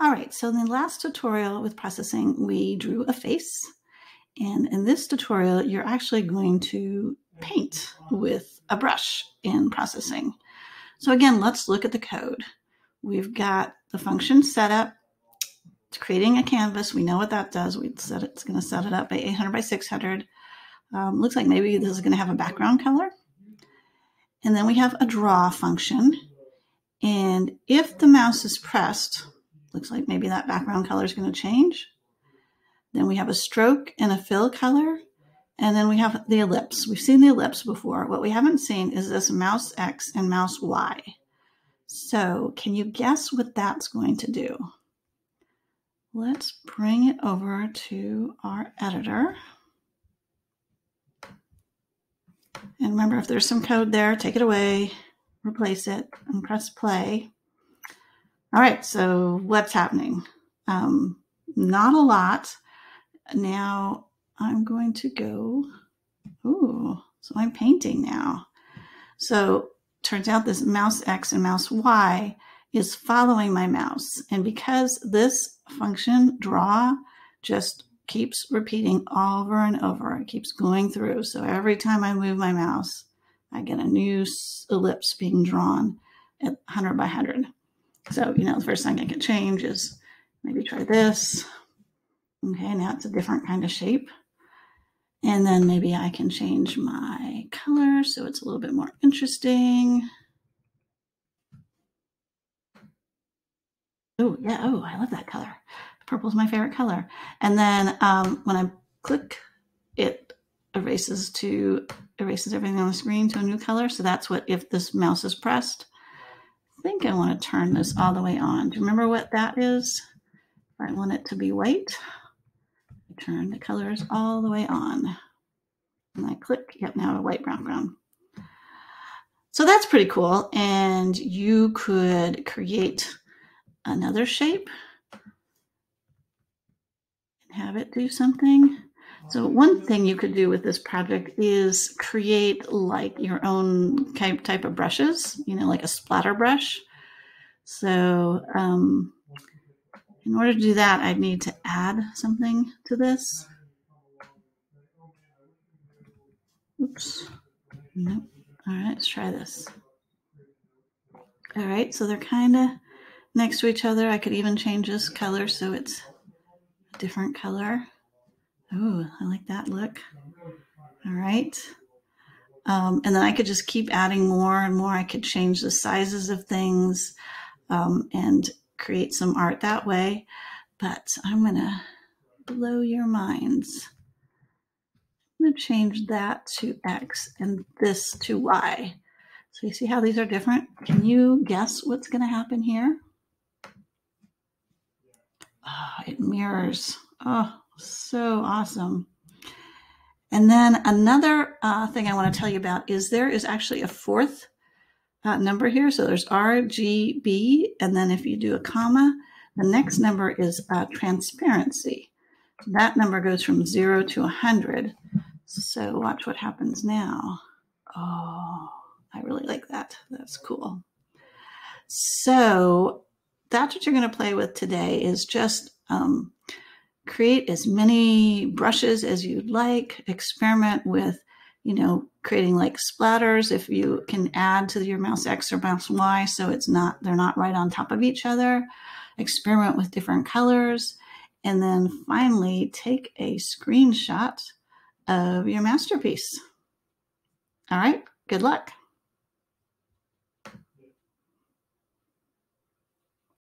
All right, so in the last tutorial with processing, we drew a face. And in this tutorial, you're actually going to paint with a brush in processing. So again, let's look at the code. We've got the function set up. It's creating a canvas. We know what that does. We said it's going to set it up by 800 by 600. Um, looks like maybe this is going to have a background color. And then we have a draw function. And if the mouse is pressed, looks like maybe that background color is going to change. Then we have a stroke and a fill color. And then we have the ellipse. We've seen the ellipse before. What we haven't seen is this mouse X and mouse Y. So can you guess what that's going to do? Let's bring it over to our editor. And remember, if there's some code there, take it away, replace it, and press play. All right, so what's happening? Um, not a lot. Now I'm going to go, ooh, so I'm painting now. So turns out this mouse X and mouse Y is following my mouse. And because this function draw just keeps repeating over and over, it keeps going through. So every time I move my mouse, I get a new ellipse being drawn at 100 by 100. So, you know, the first thing I can change is maybe try this. Okay, now it's a different kind of shape. And then maybe I can change my color so it's a little bit more interesting. Oh, yeah. Oh, I love that color. Purple is my favorite color. And then um, when I click, it erases to erases everything on the screen to a new color. So that's what if this mouse is pressed, think I want to turn this all the way on. Do you remember what that is? I want it to be white. I Turn the colors all the way on. And I click, yep, now a white background. So that's pretty cool. And you could create another shape and have it do something. So one thing you could do with this project is create like your own type type of brushes, you know, like a splatter brush. So um, in order to do that, I'd need to add something to this. Oops. Nope. All right, let's try this. All right, so they're kind of next to each other. I could even change this color so it's a different color. Oh, I like that look. All right. Um, and then I could just keep adding more and more. I could change the sizes of things um, and create some art that way. But I'm going to blow your minds. I'm going to change that to X and this to Y. So you see how these are different? Can you guess what's going to happen here? Oh, it mirrors. Oh, so awesome. And then another uh, thing I want to tell you about is there is actually a fourth uh, number here. So there's RGB, and then if you do a comma, the next number is uh, transparency. That number goes from zero to 100. So watch what happens now. Oh, I really like that. That's cool. So that's what you're going to play with today is just um, create as many brushes as you'd like, experiment with, you know, creating like splatters if you can add to your mouse X or mouse Y so it's not, they're not right on top of each other. Experiment with different colors. And then finally take a screenshot of your masterpiece. All right, good luck.